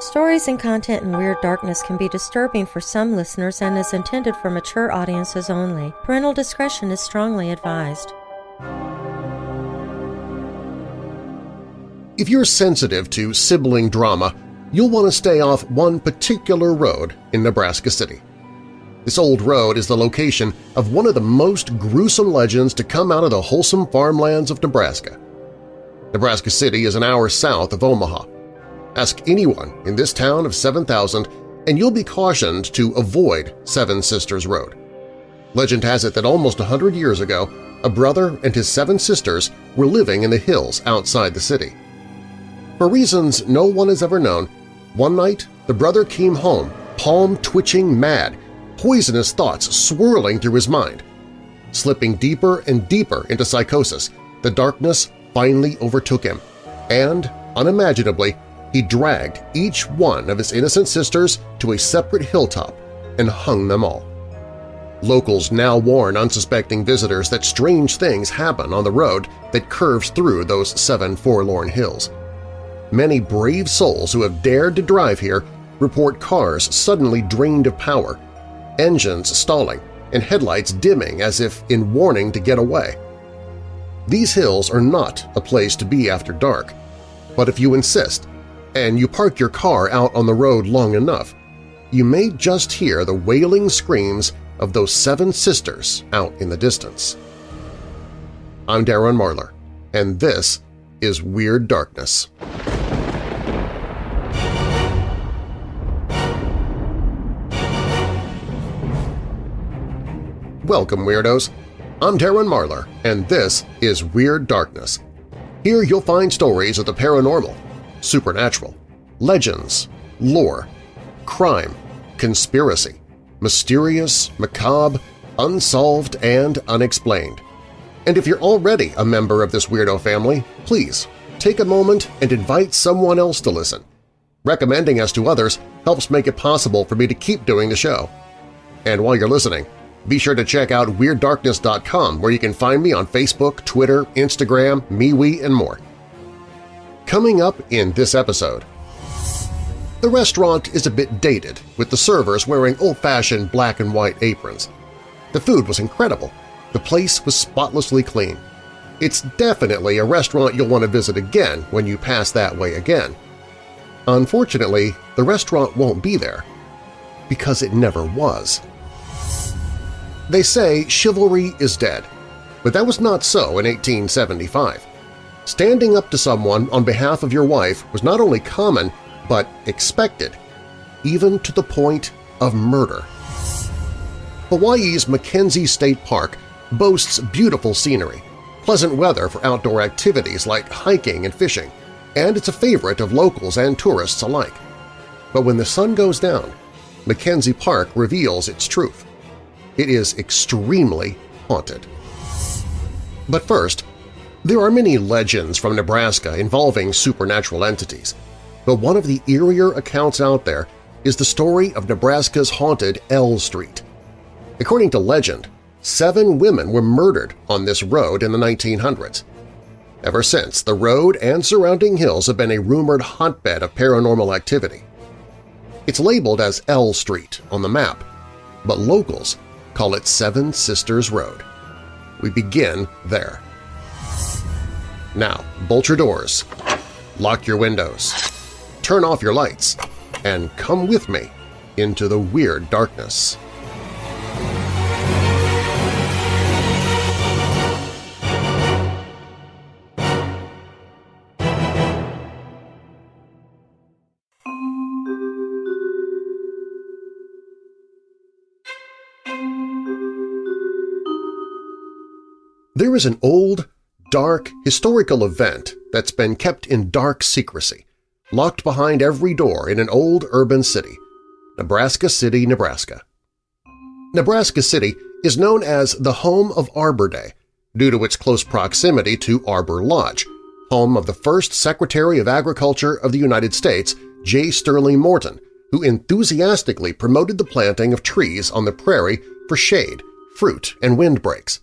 Stories and content in Weird Darkness can be disturbing for some listeners and is intended for mature audiences only. Parental discretion is strongly advised. If you're sensitive to sibling drama, you'll want to stay off one particular road in Nebraska City. This old road is the location of one of the most gruesome legends to come out of the wholesome farmlands of Nebraska. Nebraska City is an hour south of Omaha, Ask anyone in this town of 7,000 and you'll be cautioned to avoid Seven Sisters Road. Legend has it that almost a hundred years ago, a brother and his seven sisters were living in the hills outside the city. For reasons no one has ever known, one night the brother came home, palm-twitching mad, poisonous thoughts swirling through his mind. Slipping deeper and deeper into psychosis, the darkness finally overtook him, and, unimaginably, he dragged each one of his innocent sisters to a separate hilltop and hung them all. Locals now warn unsuspecting visitors that strange things happen on the road that curves through those seven forlorn hills. Many brave souls who have dared to drive here report cars suddenly drained of power, engines stalling, and headlights dimming as if in warning to get away. These hills are not a place to be after dark, but if you insist, and you park your car out on the road long enough, you may just hear the wailing screams of those seven sisters out in the distance. I'm Darren Marlar, and this is Weird Darkness. Welcome, Weirdos! I'm Darren Marlar, and this is Weird Darkness. Here you'll find stories of the paranormal, supernatural, legends, lore, crime, conspiracy, mysterious, macabre, unsolved, and unexplained. And if you're already a member of this weirdo family, please take a moment and invite someone else to listen. Recommending us to others helps make it possible for me to keep doing the show. And while you're listening, be sure to check out WeirdDarkness.com where you can find me on Facebook, Twitter, Instagram, MeWe, and more. Coming up in this episode… The restaurant is a bit dated, with the servers wearing old-fashioned black and white aprons. The food was incredible. The place was spotlessly clean. It's definitely a restaurant you'll want to visit again when you pass that way again. Unfortunately, the restaurant won't be there, because it never was. They say chivalry is dead, but that was not so in 1875. Standing up to someone on behalf of your wife was not only common, but expected, even to the point of murder. Hawaii's MacKenzie State Park boasts beautiful scenery, pleasant weather for outdoor activities like hiking and fishing, and it's a favorite of locals and tourists alike. But when the sun goes down, MacKenzie Park reveals its truth. It is extremely haunted. But first, there are many legends from Nebraska involving supernatural entities, but one of the eerier accounts out there is the story of Nebraska's haunted L Street. According to legend, seven women were murdered on this road in the 1900s. Ever since, the road and surrounding hills have been a rumored hotbed of paranormal activity. It's labeled as L Street on the map, but locals call it Seven Sisters Road. We begin there. Now, bolt your doors, lock your windows, turn off your lights, and come with me into the weird darkness. There is an old, dark, historical event that's been kept in dark secrecy, locked behind every door in an old urban city, Nebraska City, Nebraska. Nebraska City is known as the home of Arbor Day due to its close proximity to Arbor Lodge, home of the first Secretary of Agriculture of the United States, J. Sterling Morton, who enthusiastically promoted the planting of trees on the prairie for shade, fruit, and windbreaks.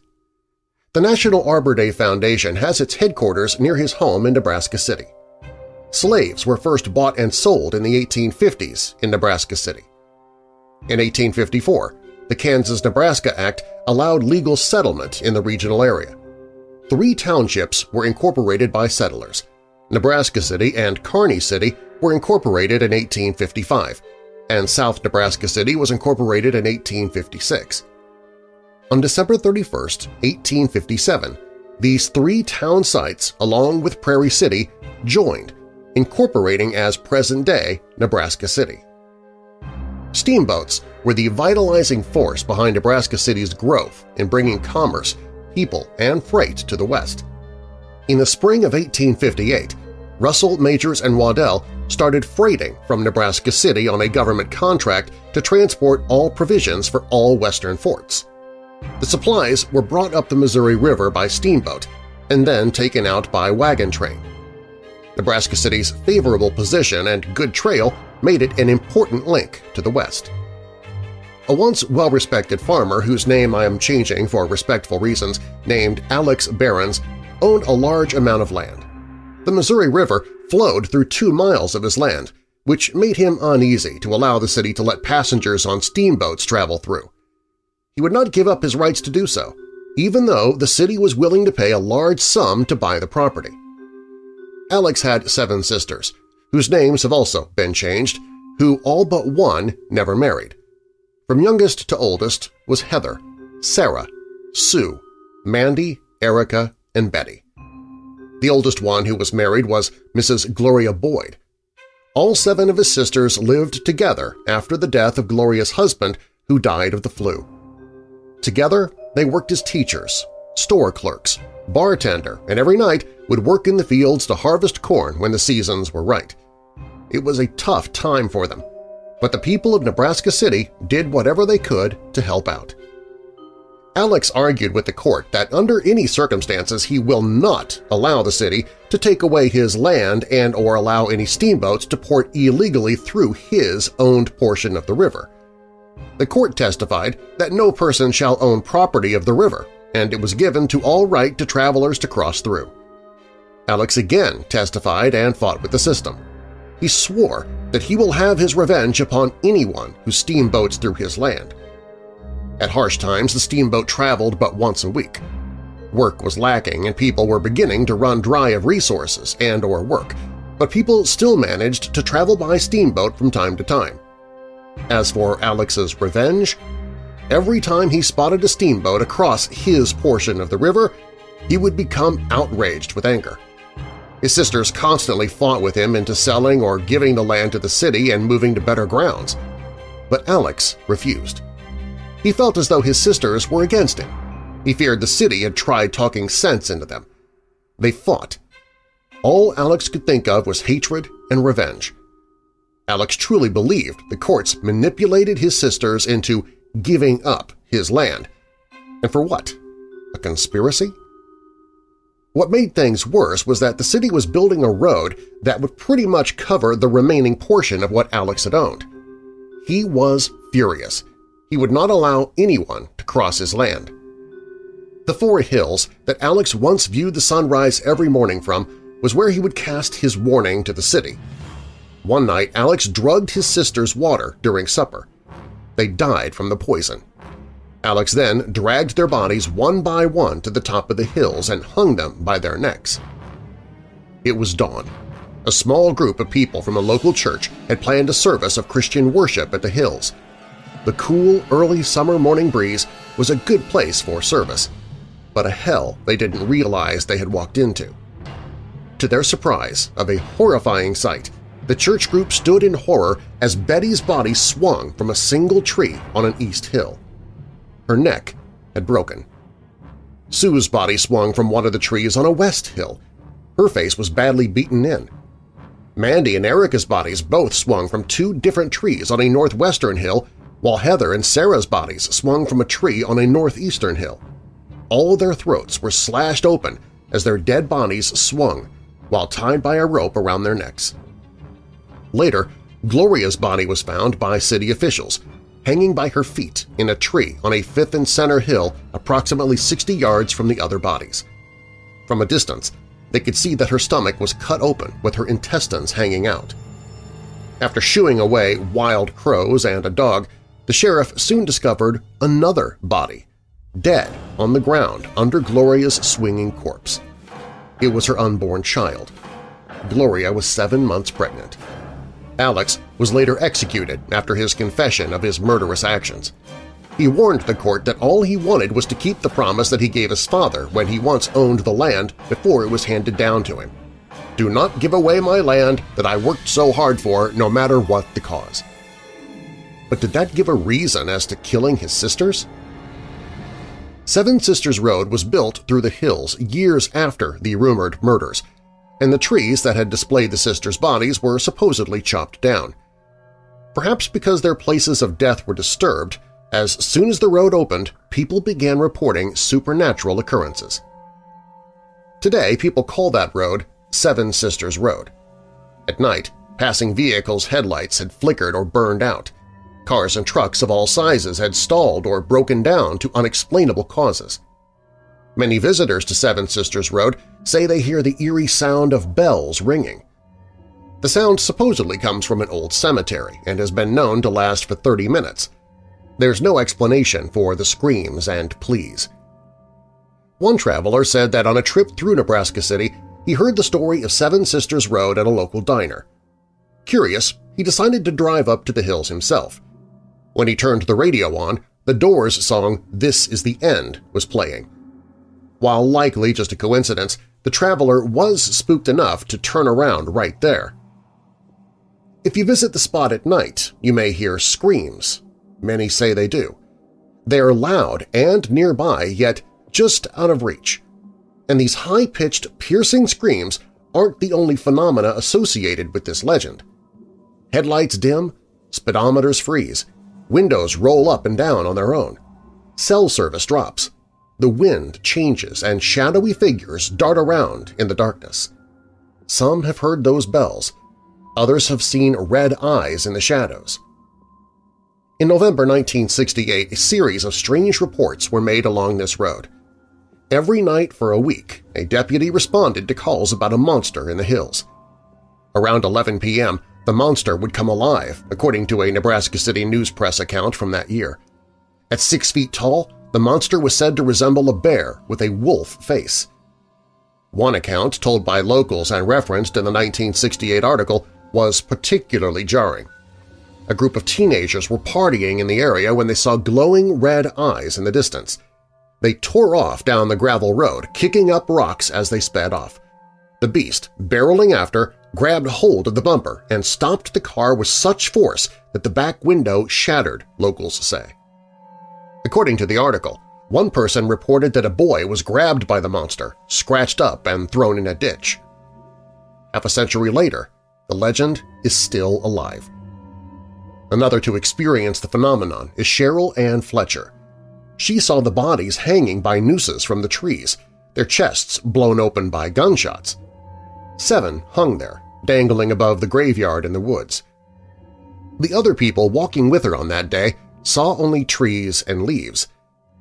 The National Arbor Day Foundation has its headquarters near his home in Nebraska City. slaves were first bought and sold in the 1850s in Nebraska City. In 1854, the Kansas-Nebraska Act allowed legal settlement in the regional area. Three townships were incorporated by settlers. Nebraska City and Kearney City were incorporated in 1855, and South Nebraska City was incorporated in 1856. On December 31, 1857, these three town sites, along with Prairie City, joined, incorporating as present-day Nebraska City. Steamboats were the vitalizing force behind Nebraska City's growth in bringing commerce, people, and freight to the west. In the spring of 1858, Russell, Majors, and Waddell started freighting from Nebraska City on a government contract to transport all provisions for all western forts. The supplies were brought up the Missouri River by steamboat and then taken out by wagon train. Nebraska City's favorable position and good trail made it an important link to the west. A once well-respected farmer whose name I am changing for respectful reasons, named Alex Behrens, owned a large amount of land. The Missouri River flowed through two miles of his land, which made him uneasy to allow the city to let passengers on steamboats travel through. He would not give up his rights to do so, even though the city was willing to pay a large sum to buy the property. Alex had seven sisters, whose names have also been changed, who all but one never married. From youngest to oldest was Heather, Sarah, Sue, Mandy, Erica, and Betty. The oldest one who was married was Mrs. Gloria Boyd. All seven of his sisters lived together after the death of Gloria's husband who died of the flu. Together, they worked as teachers, store clerks, bartender, and every night would work in the fields to harvest corn when the seasons were right. It was a tough time for them, but the people of Nebraska City did whatever they could to help out. Alex argued with the court that under any circumstances he will not allow the city to take away his land and or allow any steamboats to port illegally through his owned portion of the river. The court testified that no person shall own property of the river, and it was given to all right to travelers to cross through. Alex again testified and fought with the system. He swore that he will have his revenge upon anyone who steamboats through his land. At harsh times, the steamboat traveled but once a week. Work was lacking and people were beginning to run dry of resources and or work, but people still managed to travel by steamboat from time to time. As for Alex's revenge, every time he spotted a steamboat across his portion of the river, he would become outraged with anger. His sisters constantly fought with him into selling or giving the land to the city and moving to better grounds. But Alex refused. He felt as though his sisters were against him. He feared the city had tried talking sense into them. They fought. All Alex could think of was hatred and revenge. Alex truly believed the courts manipulated his sisters into giving up his land. And for what? A conspiracy? What made things worse was that the city was building a road that would pretty much cover the remaining portion of what Alex had owned. He was furious. He would not allow anyone to cross his land. The four hills that Alex once viewed the sunrise every morning from was where he would cast his warning to the city – one night, Alex drugged his sister's water during supper. They died from the poison. Alex then dragged their bodies one by one to the top of the hills and hung them by their necks. It was dawn. A small group of people from a local church had planned a service of Christian worship at the hills. The cool, early summer morning breeze was a good place for service, but a hell they didn't realize they had walked into. To their surprise of a horrifying sight, the church group stood in horror as Betty's body swung from a single tree on an east hill. Her neck had broken. Sue's body swung from one of the trees on a west hill. Her face was badly beaten in. Mandy and Erica's bodies both swung from two different trees on a northwestern hill, while Heather and Sarah's bodies swung from a tree on a northeastern hill. All their throats were slashed open as their dead bodies swung, while tied by a rope around their necks. Later, Gloria's body was found by city officials, hanging by her feet in a tree on a 5th and Center Hill approximately 60 yards from the other bodies. From a distance, They could see that her stomach was cut open with her intestines hanging out. After shooing away wild crows and a dog, the sheriff soon discovered another body, dead on the ground under Gloria's swinging corpse. It was her unborn child. Gloria was seven months pregnant. Alex was later executed after his confession of his murderous actions. He warned the court that all he wanted was to keep the promise that he gave his father when he once owned the land before it was handed down to him. Do not give away my land that I worked so hard for no matter what the cause. But did that give a reason as to killing his sisters? Seven Sisters Road was built through the hills years after the rumored murders, and the trees that had displayed the sisters' bodies were supposedly chopped down. Perhaps because their places of death were disturbed, as soon as the road opened, people began reporting supernatural occurrences. Today, people call that road Seven Sisters Road. At night, passing vehicles' headlights had flickered or burned out. Cars and trucks of all sizes had stalled or broken down to unexplainable causes. Many visitors to Seven Sisters Road say they hear the eerie sound of bells ringing. The sound supposedly comes from an old cemetery and has been known to last for 30 minutes, there's no explanation for the screams and pleas. One traveler said that on a trip through Nebraska City, he heard the story of Seven Sisters Road at a local diner. Curious, he decided to drive up to the hills himself. When he turned the radio on, the Doors song This Is the End was playing. While likely just a coincidence, the traveler was spooked enough to turn around right there. If you visit the spot at night, you may hear screams, Many say they do. They are loud and nearby, yet just out of reach. And these high-pitched, piercing screams aren't the only phenomena associated with this legend. Headlights dim, speedometers freeze, windows roll up and down on their own, cell service drops, the wind changes and shadowy figures dart around in the darkness. Some have heard those bells, others have seen red eyes in the shadows. In November 1968, a series of strange reports were made along this road. Every night for a week, a deputy responded to calls about a monster in the hills. Around 11 p.m., the monster would come alive, according to a Nebraska City News Press account from that year. At six feet tall, the monster was said to resemble a bear with a wolf face. One account, told by locals and referenced in the 1968 article, was particularly jarring. A group of teenagers were partying in the area when they saw glowing red eyes in the distance. They tore off down the gravel road, kicking up rocks as they sped off. The beast, barreling after, grabbed hold of the bumper and stopped the car with such force that the back window shattered, locals say. According to the article, one person reported that a boy was grabbed by the monster, scratched up and thrown in a ditch. Half a century later, the legend is still alive. Another to experience the phenomenon is Cheryl Ann Fletcher. She saw the bodies hanging by nooses from the trees, their chests blown open by gunshots. Seven hung there, dangling above the graveyard in the woods. The other people walking with her on that day saw only trees and leaves,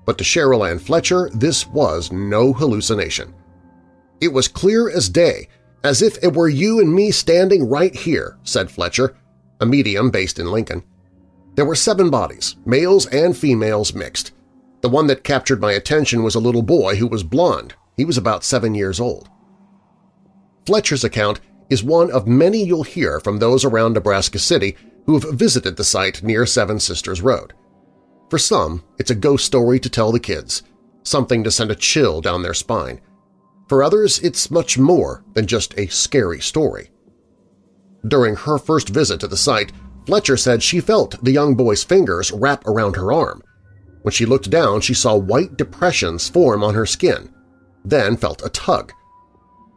but to Cheryl Ann Fletcher this was no hallucination. It was clear as day, as if it were you and me standing right here, said Fletcher, a medium based in Lincoln. There were seven bodies, males and females mixed. The one that captured my attention was a little boy who was blond. He was about seven years old. Fletcher's account is one of many you'll hear from those around Nebraska City who have visited the site near Seven Sisters Road. For some, it's a ghost story to tell the kids, something to send a chill down their spine. For others, it's much more than just a scary story. During her first visit to the site, Fletcher said she felt the young boy's fingers wrap around her arm. When she looked down, she saw white depressions form on her skin, then felt a tug.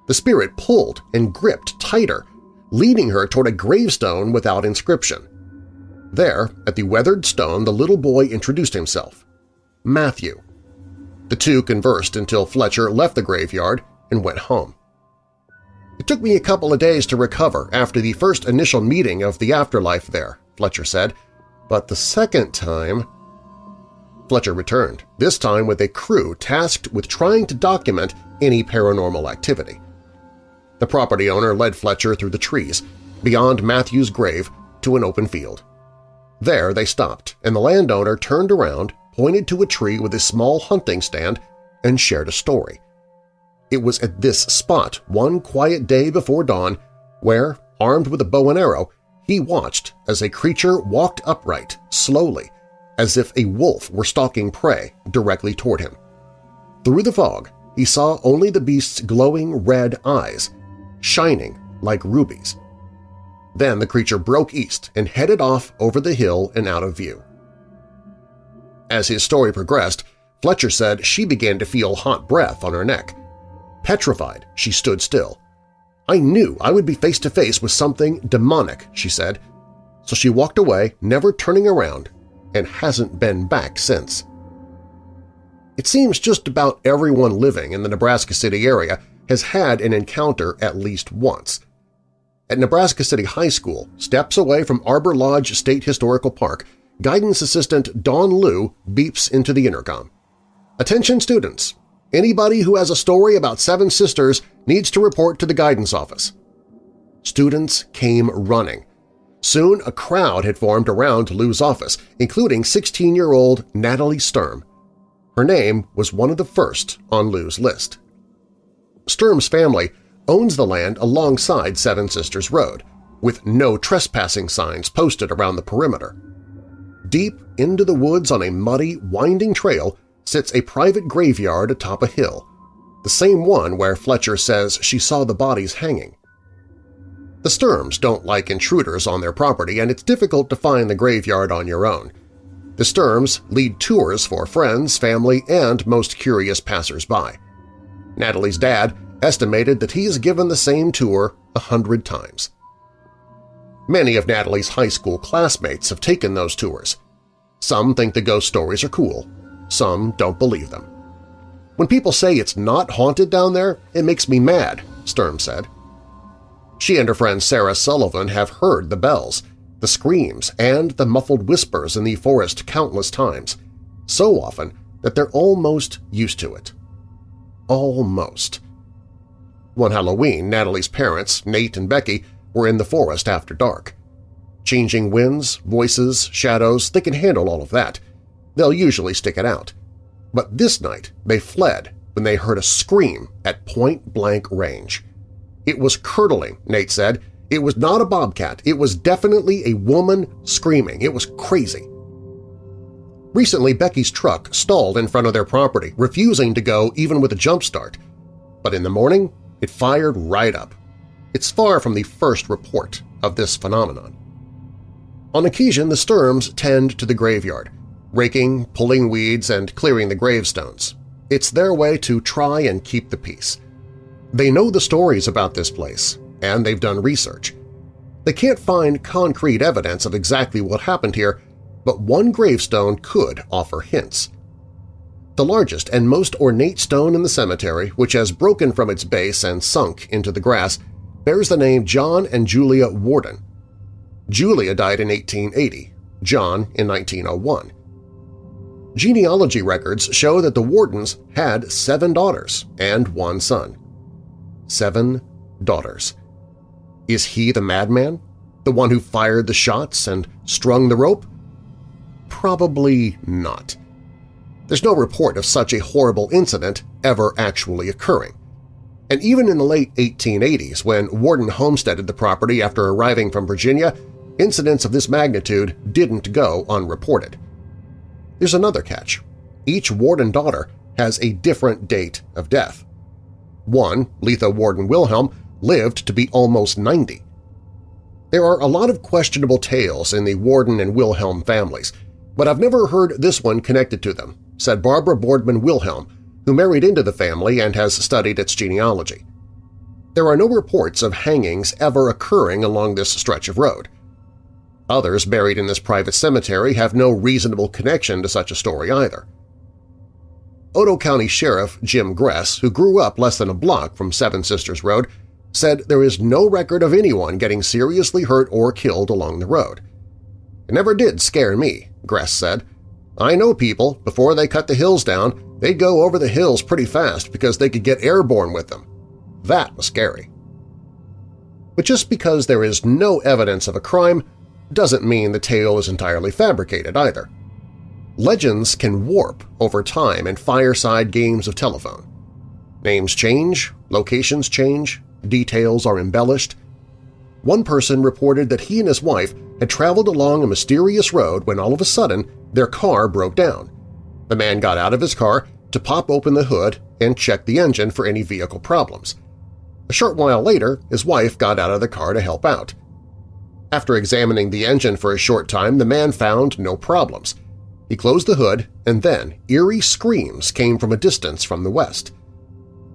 The spirit pulled and gripped tighter, leading her toward a gravestone without inscription. There, at the weathered stone, the little boy introduced himself. Matthew. The two conversed until Fletcher left the graveyard and went home. It took me a couple of days to recover after the first initial meeting of the afterlife there, Fletcher said, but the second time… Fletcher returned, this time with a crew tasked with trying to document any paranormal activity. The property owner led Fletcher through the trees, beyond Matthew's grave, to an open field. There they stopped, and the landowner turned around, pointed to a tree with a small hunting stand, and shared a story. It was at this spot, one quiet day before dawn, where, armed with a bow and arrow, he watched as a creature walked upright, slowly, as if a wolf were stalking prey directly toward him. Through the fog, he saw only the beast's glowing red eyes, shining like rubies. Then the creature broke east and headed off over the hill and out of view. As his story progressed, Fletcher said she began to feel hot breath on her neck. Petrified, she stood still, I knew I would be face to face with something demonic, she said, so she walked away, never turning around, and hasn't been back since. It seems just about everyone living in the Nebraska City area has had an encounter at least once. At Nebraska City High School, steps away from Arbor Lodge State Historical Park, guidance assistant Don Liu beeps into the intercom. Attention students! Anybody who has a story about Seven Sisters needs to report to the guidance office. Students came running. Soon a crowd had formed around Liu's office, including 16-year-old Natalie Sturm. Her name was one of the first on Liu's list. Sturm's family owns the land alongside Seven Sisters Road, with no trespassing signs posted around the perimeter. Deep into the woods on a muddy, winding trail sits a private graveyard atop a hill, the same one where Fletcher says she saw the bodies hanging. The Sturms don't like intruders on their property, and it's difficult to find the graveyard on your own. The Sturms lead tours for friends, family, and most curious passers-by. Natalie's dad estimated that he's given the same tour a hundred times. Many of Natalie's high school classmates have taken those tours. Some think the ghost stories are cool, some don't believe them. When people say it's not haunted down there, it makes me mad, Sturm said. She and her friend Sarah Sullivan have heard the bells, the screams, and the muffled whispers in the forest countless times, so often that they're almost used to it. Almost. One Halloween, Natalie's parents, Nate and Becky, were in the forest after dark. Changing winds, voices, shadows, they can handle all of that, They'll usually stick it out. But this night they fled when they heard a scream at point-blank range. It was curdling, Nate said. It was not a bobcat. It was definitely a woman screaming. It was crazy. Recently, Becky's truck stalled in front of their property, refusing to go even with a jump start. But in the morning, it fired right up. It's far from the first report of this phenomenon. On occasion, the Sturms tend to the graveyard, raking, pulling weeds, and clearing the gravestones. It's their way to try and keep the peace. They know the stories about this place, and they've done research. They can't find concrete evidence of exactly what happened here, but one gravestone could offer hints. The largest and most ornate stone in the cemetery, which has broken from its base and sunk into the grass, bears the name John and Julia Warden. Julia died in 1880, John in 1901. Genealogy records show that the Wardens had seven daughters and one son. Seven daughters. Is he the madman? The one who fired the shots and strung the rope? Probably not. There's no report of such a horrible incident ever actually occurring. And even in the late 1880s, when Warden homesteaded the property after arriving from Virginia, incidents of this magnitude didn't go unreported. There's another catch. Each Warden daughter has a different date of death. One, Letha Warden Wilhelm, lived to be almost 90. There are a lot of questionable tales in the Warden and Wilhelm families, but I've never heard this one connected to them, said Barbara Boardman Wilhelm, who married into the family and has studied its genealogy. There are no reports of hangings ever occurring along this stretch of road. Others buried in this private cemetery have no reasonable connection to such a story either. Otoe County Sheriff Jim Gress, who grew up less than a block from Seven Sisters Road, said there is no record of anyone getting seriously hurt or killed along the road. It never did scare me, Gress said. I know people, before they cut the hills down, they'd go over the hills pretty fast because they could get airborne with them. That was scary. But just because there is no evidence of a crime doesn't mean the tale is entirely fabricated either. Legends can warp over time in fireside games of telephone. Names change, locations change, details are embellished. One person reported that he and his wife had traveled along a mysterious road when all of a sudden their car broke down. The man got out of his car to pop open the hood and check the engine for any vehicle problems. A short while later, his wife got out of the car to help out. After examining the engine for a short time, the man found no problems. He closed the hood, and then eerie screams came from a distance from the west.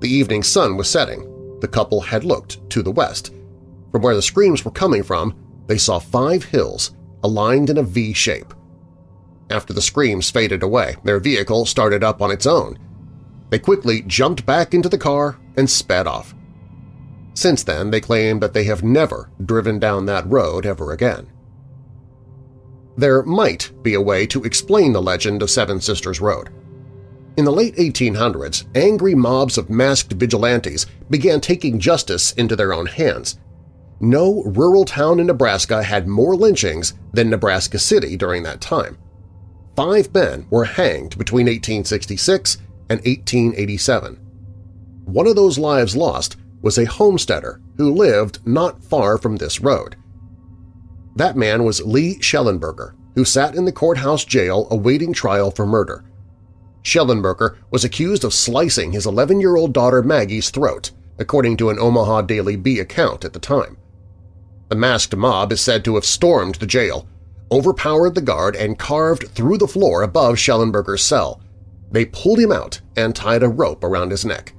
The evening sun was setting. The couple had looked to the west. From where the screams were coming from, they saw five hills aligned in a V shape. After the screams faded away, their vehicle started up on its own. They quickly jumped back into the car and sped off. Since then, they claim that they have never driven down that road ever again. There might be a way to explain the legend of Seven Sisters Road. In the late 1800s, angry mobs of masked vigilantes began taking justice into their own hands. No rural town in Nebraska had more lynchings than Nebraska City during that time. Five men were hanged between 1866 and 1887. One of those lives lost was a homesteader who lived not far from this road. That man was Lee Schellenberger, who sat in the courthouse jail awaiting trial for murder. Schellenberger was accused of slicing his 11-year-old daughter Maggie's throat, according to an Omaha Daily Bee account at the time. The masked mob is said to have stormed the jail, overpowered the guard, and carved through the floor above Schellenberger's cell. They pulled him out and tied a rope around his neck.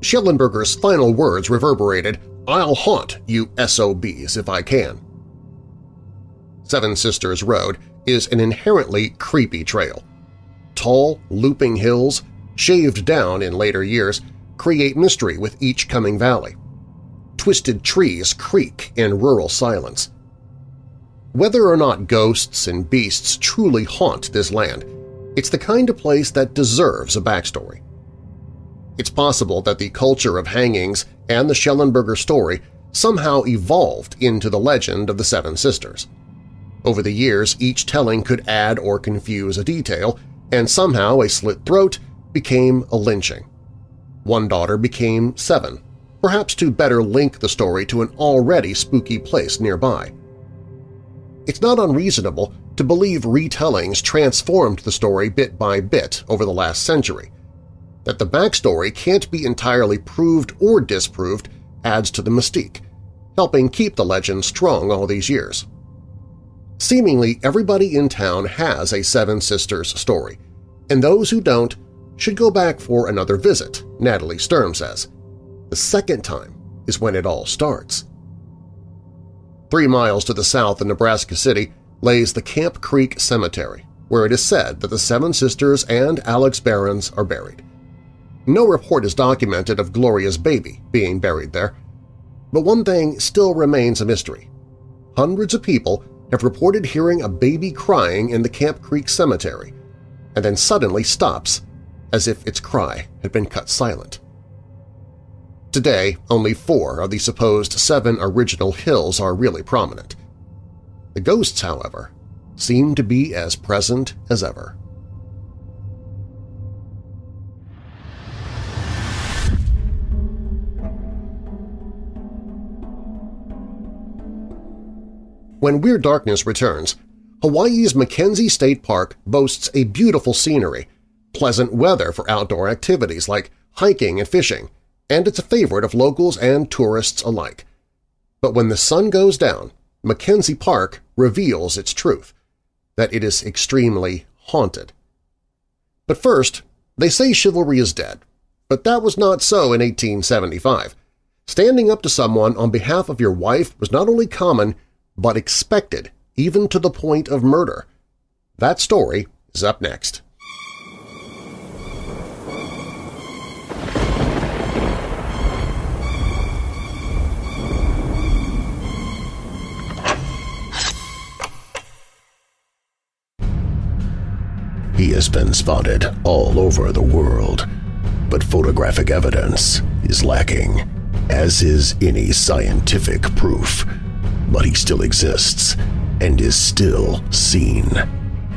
Schellenberger's final words reverberated, I'll haunt you SOBs if I can. Seven Sisters Road is an inherently creepy trail. Tall, looping hills, shaved down in later years, create mystery with each coming valley. Twisted trees creak in rural silence. Whether or not ghosts and beasts truly haunt this land, it's the kind of place that deserves a backstory. It's possible that the culture of hangings and the Schellenberger story somehow evolved into the legend of the Seven Sisters. Over the years, each telling could add or confuse a detail, and somehow a slit throat became a lynching. One daughter became seven, perhaps to better link the story to an already spooky place nearby. It's not unreasonable to believe retellings transformed the story bit by bit over the last century. That the backstory can't be entirely proved or disproved adds to the mystique, helping keep the legend strong all these years. Seemingly everybody in town has a Seven Sisters story, and those who don't should go back for another visit, Natalie Sturm says. The second time is when it all starts. Three miles to the south of Nebraska City lays the Camp Creek Cemetery, where it is said that the Seven Sisters and Alex Behrens are buried. No report is documented of Gloria's baby being buried there, but one thing still remains a mystery. Hundreds of people have reported hearing a baby crying in the Camp Creek Cemetery, and then suddenly stops as if its cry had been cut silent. Today, only four of the supposed seven original hills are really prominent. The ghosts, however, seem to be as present as ever. When Weird Darkness returns, Hawaii's MacKenzie State Park boasts a beautiful scenery, pleasant weather for outdoor activities like hiking and fishing, and it's a favorite of locals and tourists alike. But when the sun goes down, MacKenzie Park reveals its truth, that it is extremely haunted. But first, they say chivalry is dead, but that was not so in 1875. Standing up to someone on behalf of your wife was not only common, but expected, even to the point of murder. That story is up next. He has been spotted all over the world, but photographic evidence is lacking. as is any scientific proof, but he still exists and is still seen.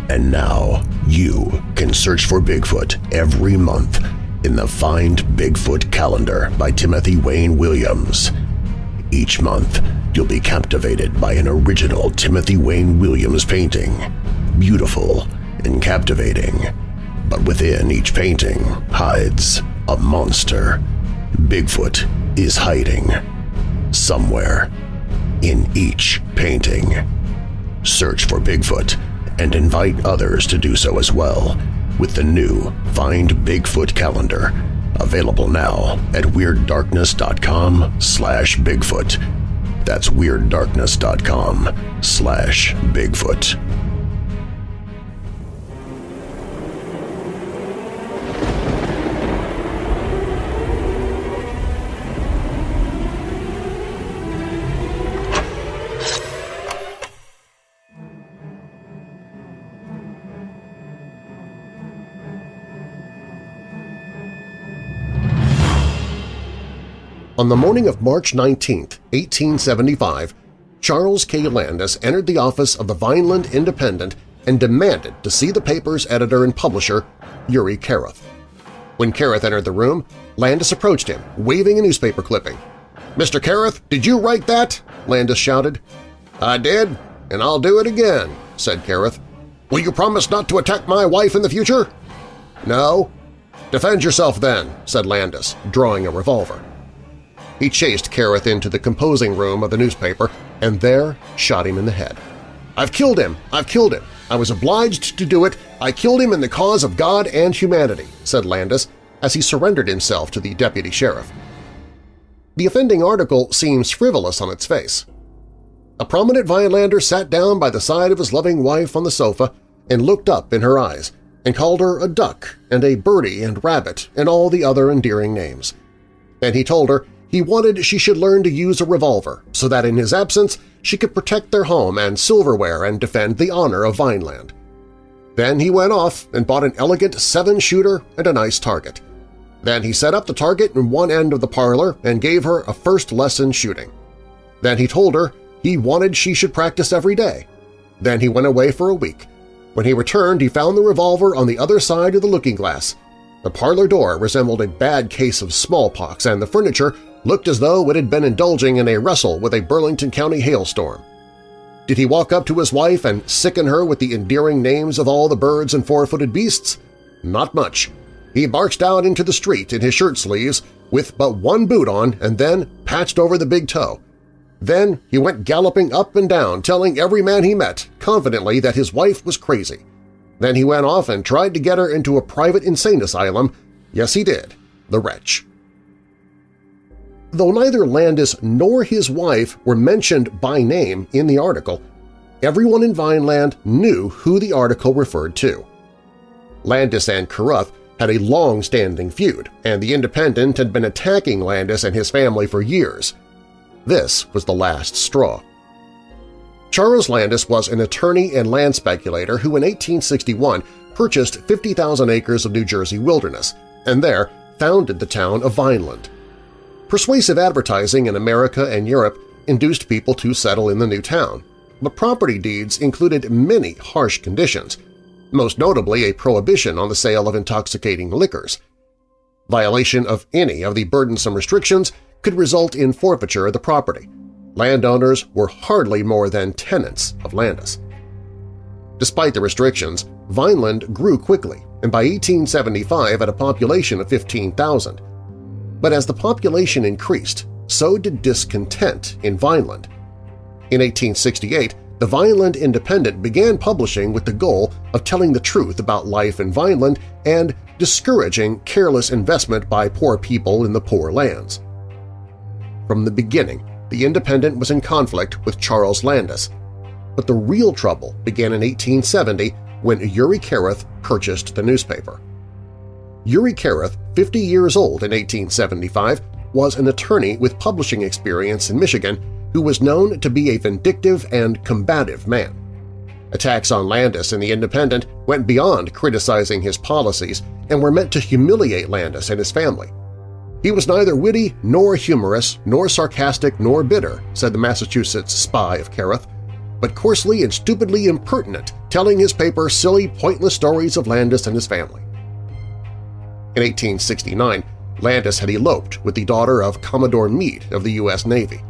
And now you can search for Bigfoot every month in the Find Bigfoot calendar by Timothy Wayne Williams. Each month, you'll be captivated by an original Timothy Wayne Williams painting. Beautiful and captivating. But within each painting hides a monster. Bigfoot is hiding. Somewhere. In each painting. Search for Bigfoot and invite others to do so as well with the new Find Bigfoot calendar, available now at WeirdDarkness.com slash Bigfoot. That's WeirdDarkness.com slash Bigfoot. On the morning of March 19, 1875, Charles K. Landis entered the office of the Vineland Independent and demanded to see the paper's editor and publisher, Uri Carruth. When Carruth entered the room, Landis approached him, waving a newspaper clipping. "'Mr. Carruth, did you write that?' Landis shouted. "'I did, and I'll do it again,' said Carruth. "'Will you promise not to attack my wife in the future?' "'No.' "'Defend yourself then,' said Landis, drawing a revolver. He chased Carruth into the composing room of the newspaper and there shot him in the head. "'I've killed him! I've killed him! I was obliged to do it! I killed him in the cause of God and humanity!' said Landis as he surrendered himself to the deputy sheriff. The offending article seems frivolous on its face. A prominent Vinelander sat down by the side of his loving wife on the sofa and looked up in her eyes and called her a duck and a birdie and rabbit and all the other endearing names. Then he told her he wanted she should learn to use a revolver so that in his absence she could protect their home and silverware and defend the honor of Vineland. Then he went off and bought an elegant seven-shooter and a nice target. Then he set up the target in one end of the parlor and gave her a first lesson shooting. Then he told her he wanted she should practice every day. Then he went away for a week. When he returned, he found the revolver on the other side of the looking-glass. The parlor door resembled a bad case of smallpox, and the furniture looked as though it had been indulging in a wrestle with a Burlington County hailstorm. Did he walk up to his wife and sicken her with the endearing names of all the birds and four-footed beasts? Not much. He barked out into the street in his shirt sleeves with but one boot on and then patched over the big toe. Then he went galloping up and down, telling every man he met confidently that his wife was crazy. Then he went off and tried to get her into a private insane asylum. Yes, he did. The wretch. Though neither Landis nor his wife were mentioned by name in the article, everyone in Vineland knew who the article referred to. Landis and Carruth had a long-standing feud, and the Independent had been attacking Landis and his family for years. This was the last straw. Charles Landis was an attorney and land speculator who in 1861 purchased 50,000 acres of New Jersey wilderness and there founded the town of Vineland. Persuasive advertising in America and Europe induced people to settle in the new town, but property deeds included many harsh conditions, most notably a prohibition on the sale of intoxicating liquors. Violation of any of the burdensome restrictions could result in forfeiture of the property. Landowners were hardly more than tenants of Landis. Despite the restrictions, Vineland grew quickly and by 1875 had a population of 15,000. But as the population increased, so did discontent in Vineland. In 1868, the Vineland Independent began publishing with the goal of telling the truth about life in Vineland and discouraging careless investment by poor people in the poor lands. From the beginning, the Independent was in conflict with Charles Landis, but the real trouble began in 1870 when Uri Carruth purchased the newspaper. Uri Carruth, 50 years old in 1875, was an attorney with publishing experience in Michigan who was known to be a vindictive and combative man. Attacks on Landis and the Independent went beyond criticizing his policies and were meant to humiliate Landis and his family. He was neither witty nor humorous nor sarcastic nor bitter, said the Massachusetts spy of Carruth, but coarsely and stupidly impertinent, telling his paper silly, pointless stories of Landis and his family. In 1869, Landis had eloped with the daughter of Commodore Meade of the U.S. Navy.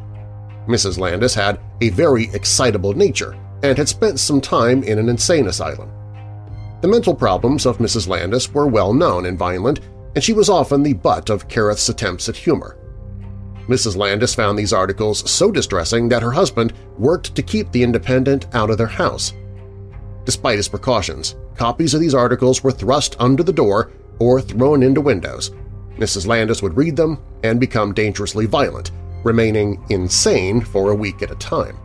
Mrs. Landis had a very excitable nature and had spent some time in an insane asylum. The mental problems of Mrs. Landis were well known in Vineland, and she was often the butt of Carruth's attempts at humor. Mrs. Landis found these articles so distressing that her husband worked to keep the Independent out of their house. Despite his precautions, copies of these articles were thrust under the door or thrown into windows. Mrs. Landis would read them and become dangerously violent, remaining insane for a week at a time.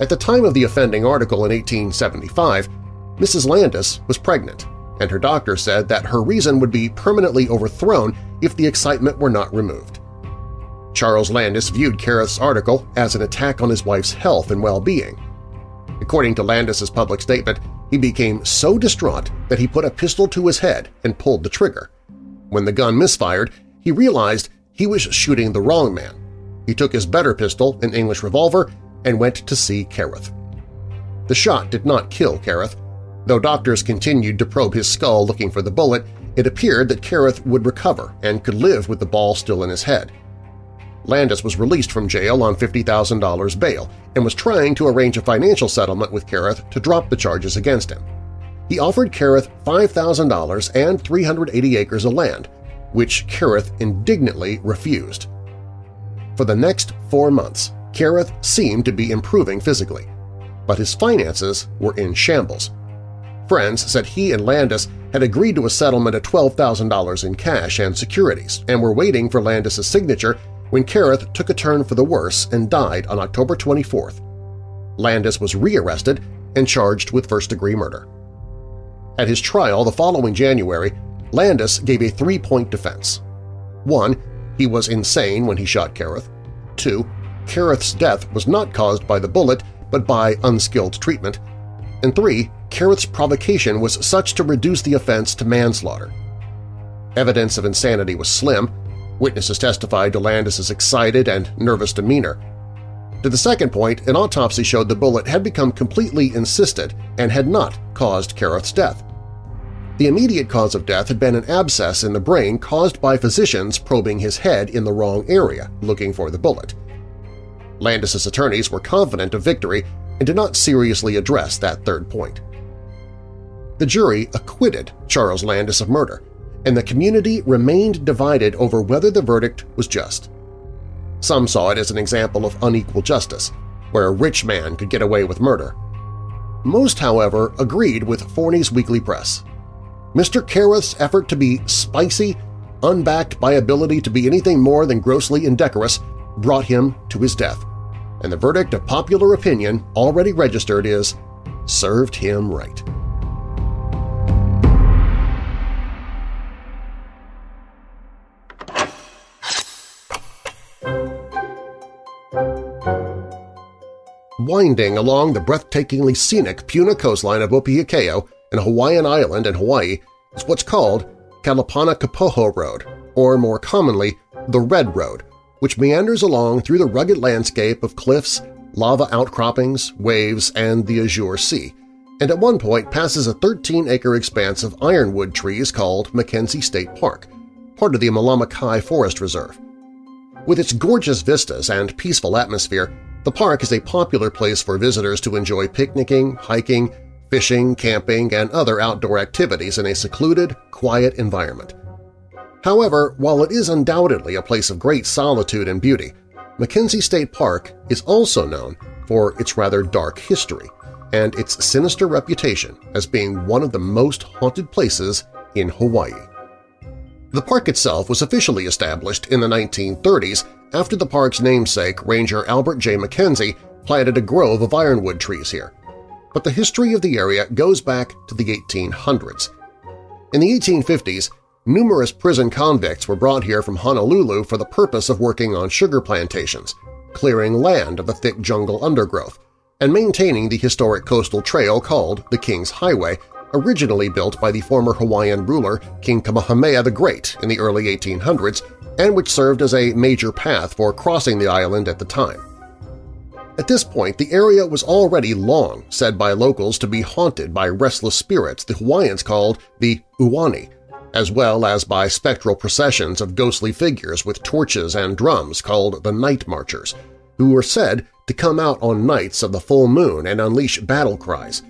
At the time of the offending article in 1875, Mrs. Landis was pregnant, and her doctor said that her reason would be permanently overthrown if the excitement were not removed. Charles Landis viewed Carruth's article as an attack on his wife's health and well-being. According to Landis's public statement, he became so distraught that he put a pistol to his head and pulled the trigger. When the gun misfired, he realized he was shooting the wrong man. He took his better pistol, an English revolver, and went to see Carruth. The shot did not kill Carruth. Though doctors continued to probe his skull looking for the bullet, it appeared that Carruth would recover and could live with the ball still in his head. Landis was released from jail on $50,000 bail and was trying to arrange a financial settlement with Carruth to drop the charges against him. He offered Carruth $5,000 and 380 acres of land, which Carruth indignantly refused. For the next four months, Carruth seemed to be improving physically, but his finances were in shambles. Friends said he and Landis had agreed to a settlement of $12,000 in cash and securities and were waiting for Landis's signature when Carruth took a turn for the worse and died on October 24th. Landis was rearrested and charged with first-degree murder. At his trial the following January, Landis gave a three-point defense. One, he was insane when he shot Carruth. Two, Carruth's death was not caused by the bullet but by unskilled treatment. And three, Carruth's provocation was such to reduce the offense to manslaughter. Evidence of insanity was slim, Witnesses testified to Landis's excited and nervous demeanor. To the second point, an autopsy showed the bullet had become completely encysted and had not caused Carruth's death. The immediate cause of death had been an abscess in the brain caused by physicians probing his head in the wrong area, looking for the bullet. Landis's attorneys were confident of victory and did not seriously address that third point. The jury acquitted Charles Landis of murder, and the community remained divided over whether the verdict was just. Some saw it as an example of unequal justice, where a rich man could get away with murder. Most, however, agreed with Forney's Weekly Press. Mr. Carruth's effort to be spicy, unbacked by ability to be anything more than grossly indecorous, brought him to his death, and the verdict of popular opinion already registered is served him right. Winding along the breathtakingly scenic Puna coastline of Opihikao and Hawaiian Island in Hawaii is what's called Kalapana-Kapoho Road, or more commonly, the Red Road, which meanders along through the rugged landscape of cliffs, lava outcroppings, waves, and the Azure Sea, and at one point passes a 13-acre expanse of ironwood trees called MacKenzie State Park, part of the Malama Forest Reserve. With its gorgeous vistas and peaceful atmosphere, the park is a popular place for visitors to enjoy picnicking, hiking, fishing, camping, and other outdoor activities in a secluded, quiet environment. However, while it is undoubtedly a place of great solitude and beauty, MacKenzie State Park is also known for its rather dark history and its sinister reputation as being one of the most haunted places in Hawaii. The park itself was officially established in the 1930s after the park's namesake, Ranger Albert J. MacKenzie, planted a grove of ironwood trees here. But the history of the area goes back to the 1800s. In the 1850s, numerous prison convicts were brought here from Honolulu for the purpose of working on sugar plantations, clearing land of the thick jungle undergrowth, and maintaining the historic coastal trail called the King's Highway, originally built by the former Hawaiian ruler King Kamehameha the Great in the early 1800s and which served as a major path for crossing the island at the time. At this point, the area was already long said by locals to be haunted by restless spirits the Hawaiians called the Uwani, as well as by spectral processions of ghostly figures with torches and drums called the Night Marchers, who were said to come out on nights of the full moon and unleash battle cries.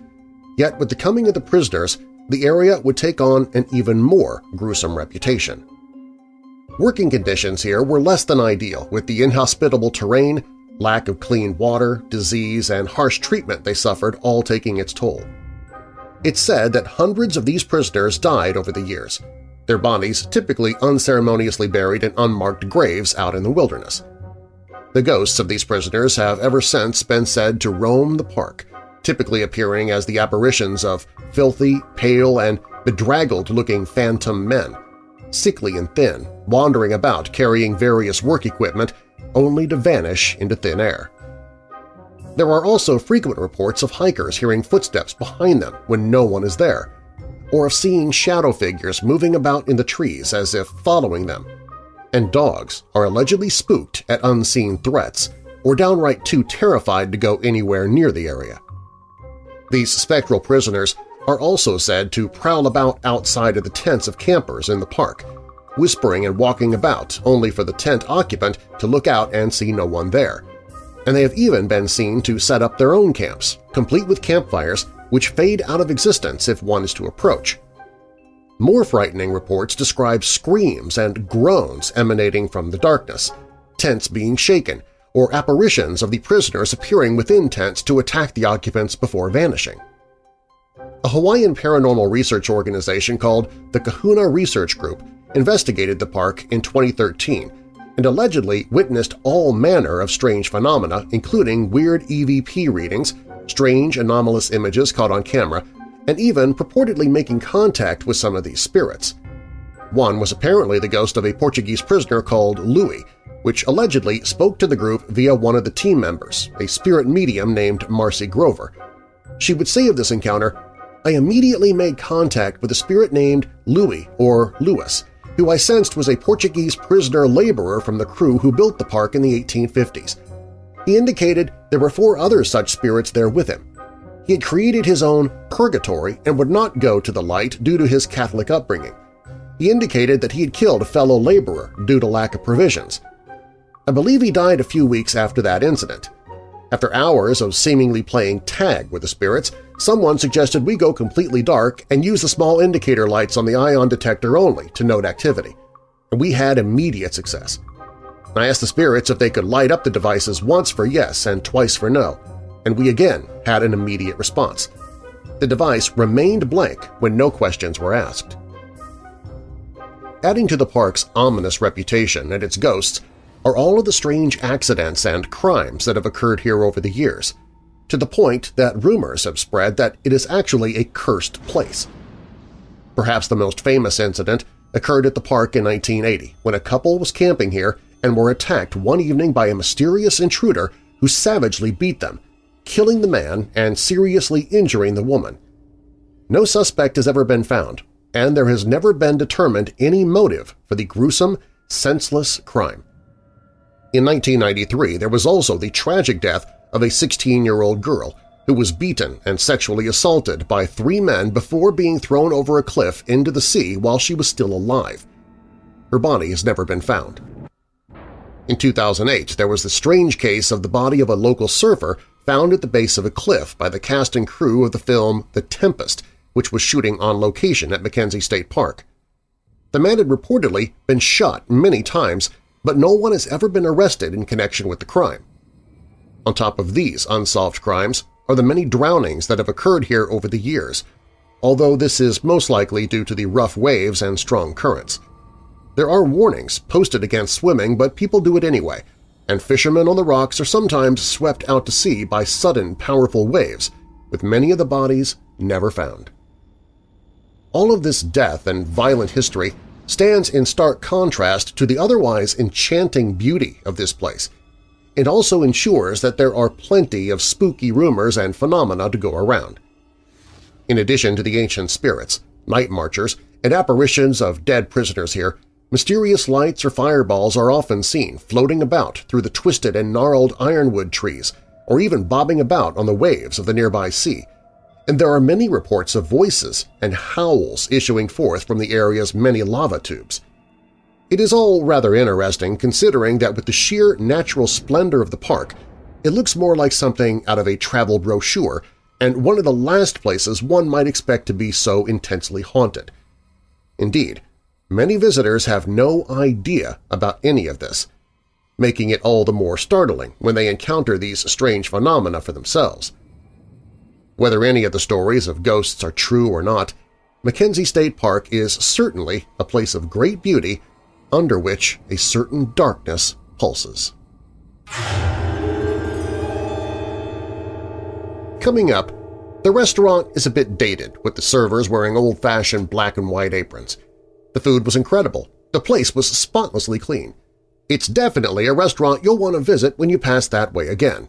Yet with the coming of the prisoners, the area would take on an even more gruesome reputation. Working conditions here were less than ideal with the inhospitable terrain, lack of clean water, disease, and harsh treatment they suffered all taking its toll. It's said that hundreds of these prisoners died over the years, their bodies typically unceremoniously buried in unmarked graves out in the wilderness. The ghosts of these prisoners have ever since been said to roam the park, typically appearing as the apparitions of filthy, pale, and bedraggled-looking phantom men, sickly and thin, wandering about carrying various work equipment only to vanish into thin air. There are also frequent reports of hikers hearing footsteps behind them when no one is there, or of seeing shadow figures moving about in the trees as if following them. And dogs are allegedly spooked at unseen threats or downright too terrified to go anywhere near the area. These spectral prisoners are also said to prowl about outside of the tents of campers in the park, whispering and walking about only for the tent occupant to look out and see no one there. And they have even been seen to set up their own camps, complete with campfires which fade out of existence if one is to approach. More frightening reports describe screams and groans emanating from the darkness, tents being shaken, or apparitions of the prisoners appearing within tents to attack the occupants before vanishing. A Hawaiian paranormal research organization called the Kahuna Research Group investigated the park in 2013 and allegedly witnessed all manner of strange phenomena including weird EVP readings, strange anomalous images caught on camera, and even purportedly making contact with some of these spirits. One was apparently the ghost of a Portuguese prisoner called Louis, which allegedly spoke to the group via one of the team members, a spirit medium named Marcy Grover. She would say of this encounter, I immediately made contact with a spirit named Louis or Louis, who I sensed was a Portuguese prisoner laborer from the crew who built the park in the 1850s. He indicated there were four other such spirits there with him. He had created his own purgatory and would not go to the light due to his Catholic upbringing. He indicated that he had killed a fellow laborer due to lack of provisions. I believe he died a few weeks after that incident. After hours of seemingly playing tag with the spirits, someone suggested we go completely dark and use the small indicator lights on the ion detector only to note activity. And we had immediate success. I asked the spirits if they could light up the devices once for yes and twice for no, and we again had an immediate response. The device remained blank when no questions were asked. Adding to the park's ominous reputation and its ghosts are all of the strange accidents and crimes that have occurred here over the years, to the point that rumors have spread that it is actually a cursed place. Perhaps the most famous incident occurred at the park in 1980 when a couple was camping here and were attacked one evening by a mysterious intruder who savagely beat them, killing the man and seriously injuring the woman. No suspect has ever been found, and there has never been determined any motive for the gruesome, senseless crime. In 1993, there was also the tragic death of a 16-year-old girl who was beaten and sexually assaulted by three men before being thrown over a cliff into the sea while she was still alive. Her body has never been found. In 2008, there was the strange case of the body of a local surfer found at the base of a cliff by the cast and crew of the film The Tempest, which was shooting on location at MacKenzie State Park. The man had reportedly been shot many times but no one has ever been arrested in connection with the crime. On top of these unsolved crimes are the many drownings that have occurred here over the years, although this is most likely due to the rough waves and strong currents. There are warnings posted against swimming, but people do it anyway, and fishermen on the rocks are sometimes swept out to sea by sudden, powerful waves, with many of the bodies never found. All of this death and violent history stands in stark contrast to the otherwise enchanting beauty of this place. It also ensures that there are plenty of spooky rumors and phenomena to go around. In addition to the ancient spirits, night marchers, and apparitions of dead prisoners here, mysterious lights or fireballs are often seen floating about through the twisted and gnarled ironwood trees or even bobbing about on the waves of the nearby sea, and there are many reports of voices and howls issuing forth from the area's many lava tubes. It is all rather interesting considering that with the sheer natural splendor of the park, it looks more like something out of a travel brochure and one of the last places one might expect to be so intensely haunted. Indeed, many visitors have no idea about any of this, making it all the more startling when they encounter these strange phenomena for themselves. Whether any of the stories of ghosts are true or not, MacKenzie State Park is certainly a place of great beauty under which a certain darkness pulses. Coming up, the restaurant is a bit dated, with the servers wearing old-fashioned black and white aprons. The food was incredible. The place was spotlessly clean. It's definitely a restaurant you'll want to visit when you pass that way again.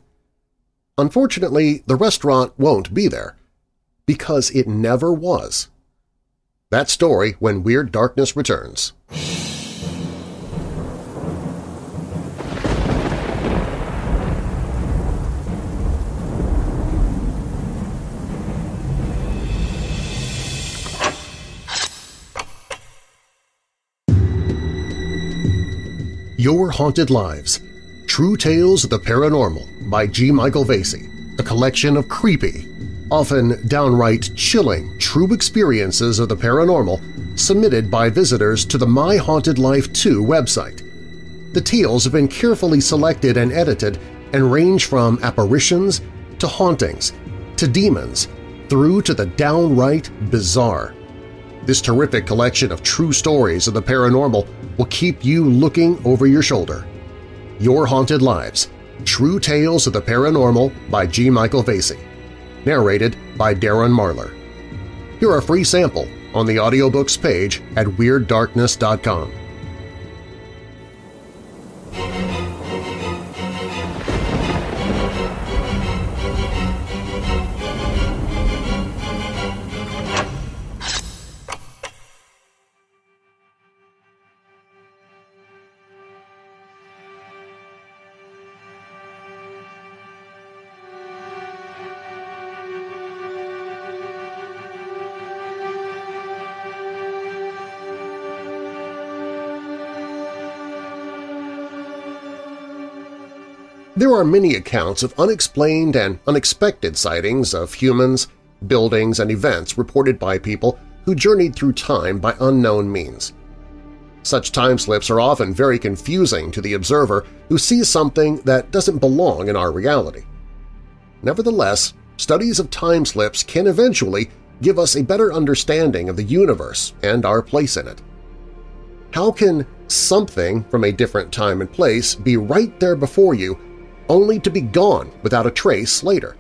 Unfortunately, the restaurant won't be there. Because it never was. That story when Weird Darkness returns. Your Haunted Lives – True Tales of the Paranormal by G. Michael Vasey, a collection of creepy, often downright chilling true experiences of the paranormal submitted by visitors to the My Haunted Life 2 website. The tales have been carefully selected and edited and range from apparitions to hauntings to demons through to the downright bizarre. This terrific collection of true stories of the paranormal will keep you looking over your shoulder. Your Haunted Lives – True Tales of the Paranormal by G. Michael Vasey. Narrated by Darren Marlar. Hear a free sample on the audiobooks page at WeirdDarkness.com. There are many accounts of unexplained and unexpected sightings of humans, buildings, and events reported by people who journeyed through time by unknown means. Such time slips are often very confusing to the observer who sees something that doesn't belong in our reality. Nevertheless, studies of time slips can eventually give us a better understanding of the universe and our place in it. How can something from a different time and place be right there before you only to be gone without a trace later.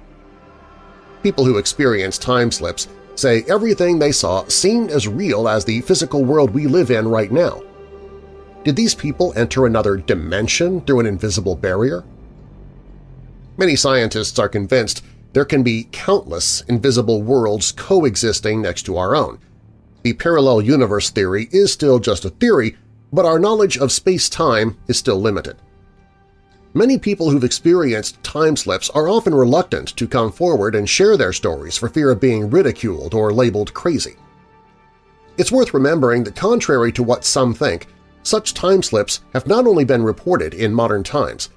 People who experience time slips say everything they saw seemed as real as the physical world we live in right now. Did these people enter another dimension through an invisible barrier? Many scientists are convinced there can be countless invisible worlds coexisting next to our own. The parallel universe theory is still just a theory, but our knowledge of space-time is still limited. Many people who've experienced time slips are often reluctant to come forward and share their stories for fear of being ridiculed or labeled crazy. It's worth remembering that contrary to what some think, such time slips have not only been reported in modern times.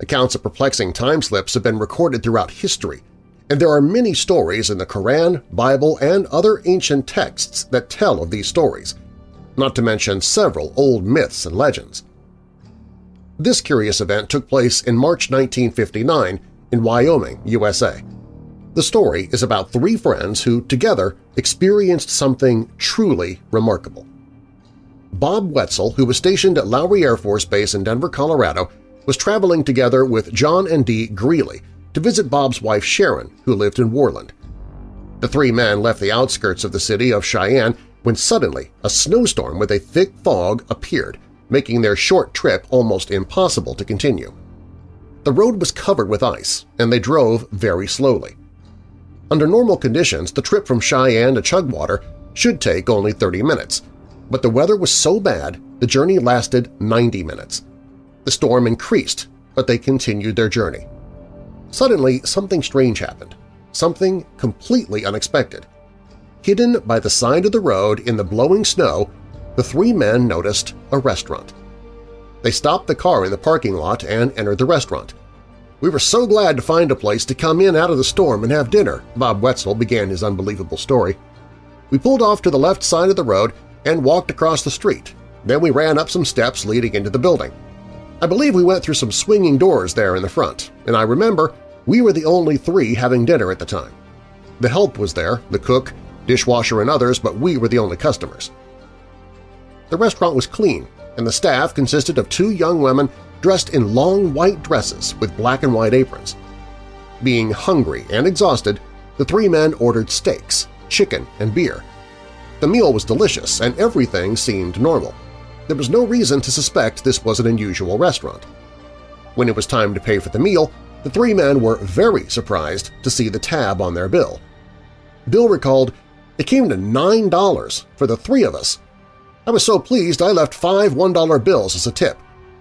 Accounts of perplexing time slips have been recorded throughout history, and there are many stories in the Quran, Bible, and other ancient texts that tell of these stories, not to mention several old myths and legends. This curious event took place in March 1959 in Wyoming, USA. The story is about three friends who, together, experienced something truly remarkable. Bob Wetzel, who was stationed at Lowry Air Force Base in Denver, Colorado, was traveling together with John and Dee Greeley to visit Bob's wife Sharon, who lived in Worland. The three men left the outskirts of the city of Cheyenne when suddenly a snowstorm with a thick fog appeared making their short trip almost impossible to continue. The road was covered with ice, and they drove very slowly. Under normal conditions, the trip from Cheyenne to Chugwater should take only 30 minutes, but the weather was so bad the journey lasted 90 minutes. The storm increased, but they continued their journey. Suddenly, something strange happened, something completely unexpected. Hidden by the side of the road in the blowing snow, the three men noticed a restaurant. They stopped the car in the parking lot and entered the restaurant. We were so glad to find a place to come in out of the storm and have dinner, Bob Wetzel began his unbelievable story. We pulled off to the left side of the road and walked across the street. Then we ran up some steps leading into the building. I believe we went through some swinging doors there in the front, and I remember we were the only three having dinner at the time. The help was there, the cook, dishwasher, and others, but we were the only customers. The restaurant was clean, and the staff consisted of two young women dressed in long white dresses with black and white aprons. Being hungry and exhausted, the three men ordered steaks, chicken, and beer. The meal was delicious and everything seemed normal. There was no reason to suspect this was an unusual restaurant. When it was time to pay for the meal, the three men were very surprised to see the tab on their bill. Bill recalled, it came to $9 for the three of us. I was so pleased I left five $1 bills as a tip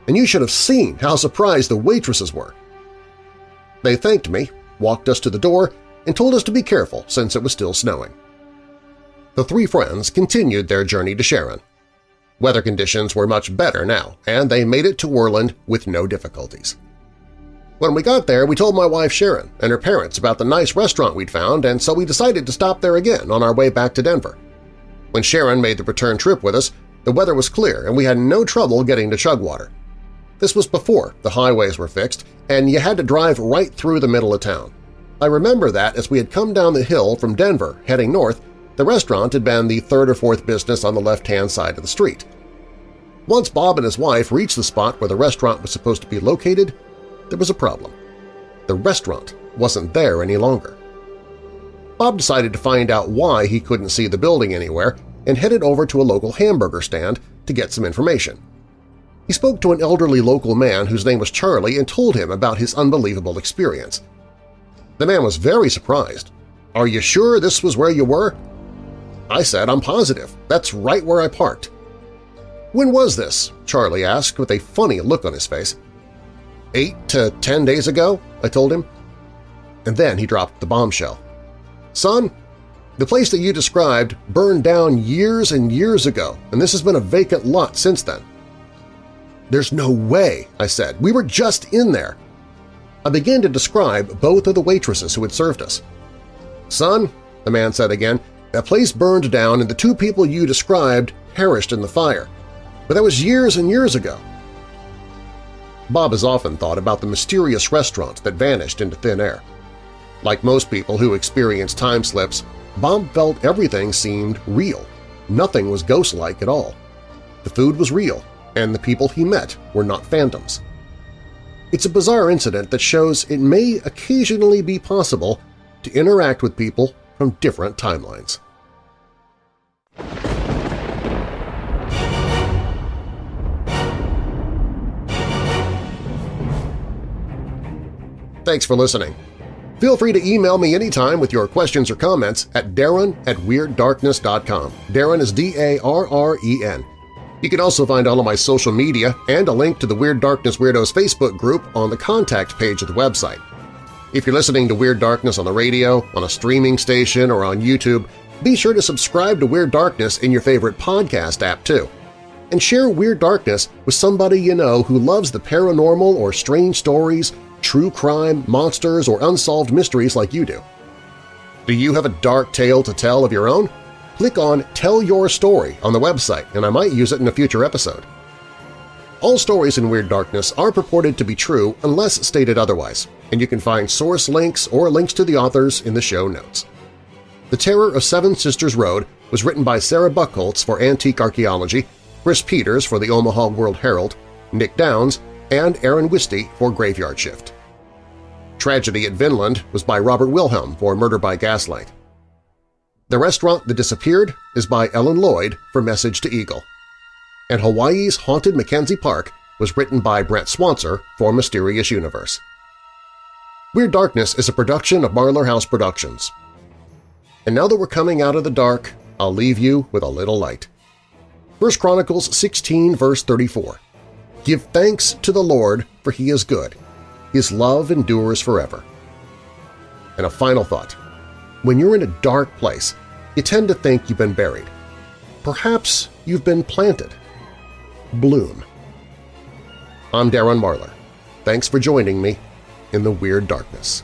and you should have seen how surprised the waitresses were. They thanked me, walked us to the door, and told us to be careful since it was still snowing. The three friends continued their journey to Sharon. Weather conditions were much better now, and they made it to Worland with no difficulties. When we got there, we told my wife Sharon and her parents about the nice restaurant we'd found, and so we decided to stop there again on our way back to Denver. When Sharon made the return trip with us, the weather was clear and we had no trouble getting to Chugwater. This was before the highways were fixed, and you had to drive right through the middle of town. I remember that as we had come down the hill from Denver heading north, the restaurant had been the third or fourth business on the left-hand side of the street. Once Bob and his wife reached the spot where the restaurant was supposed to be located, there was a problem. The restaurant wasn't there any longer. Bob decided to find out why he couldn't see the building anywhere and headed over to a local hamburger stand to get some information. He spoke to an elderly local man whose name was Charlie and told him about his unbelievable experience. The man was very surprised. Are you sure this was where you were? I said, I'm positive. That's right where I parked. When was this? Charlie asked with a funny look on his face. Eight to ten days ago, I told him. And then he dropped the bombshell. Son, the place that you described burned down years and years ago, and this has been a vacant lot since then. There's no way, I said. We were just in there. I began to describe both of the waitresses who had served us. Son, the man said again, that place burned down and the two people you described perished in the fire. But that was years and years ago. Bob has often thought about the mysterious restaurant that vanished into thin air. Like most people who experience time slips, Bob felt everything seemed real. Nothing was ghost-like at all. The food was real, and the people he met were not phantoms. It's a bizarre incident that shows it may occasionally be possible to interact with people from different timelines. Thanks for listening. Feel free to email me anytime with your questions or comments at darren at WeirdDarkness.com. Darren is D-A-R-R-E-N. You can also find all of my social media and a link to the Weird Darkness Weirdos Facebook group on the contact page of the website. If you're listening to Weird Darkness on the radio, on a streaming station, or on YouTube, be sure to subscribe to Weird Darkness in your favorite podcast app too. And share Weird Darkness with somebody you know who loves the paranormal or strange stories, true crime, monsters, or unsolved mysteries like you do. Do you have a dark tale to tell of your own? click on Tell Your Story on the website and I might use it in a future episode. All stories in Weird Darkness are purported to be true unless stated otherwise, and you can find source links or links to the authors in the show notes. The Terror of Seven Sisters Road was written by Sarah Buchholz for Antique Archaeology, Chris Peters for the Omaha World Herald, Nick Downs, and Aaron Wisty for Graveyard Shift. Tragedy at Vineland was by Robert Wilhelm for Murder by Gaslight. The Restaurant That Disappeared is by Ellen Lloyd for Message to Eagle. And Hawaii's Haunted MacKenzie Park was written by Brent Swancer for Mysterious Universe. Weird Darkness is a production of Marlar House Productions. And now that we're coming out of the dark, I'll leave you with a little light. 1 Chronicles 16 verse 34 Give thanks to the Lord, for He is good. His love endures forever. And a final thought. When you're in a dark place, you tend to think you've been buried. Perhaps you've been planted. Bloom. I'm Darren Marlar. Thanks for joining me in the Weird Darkness.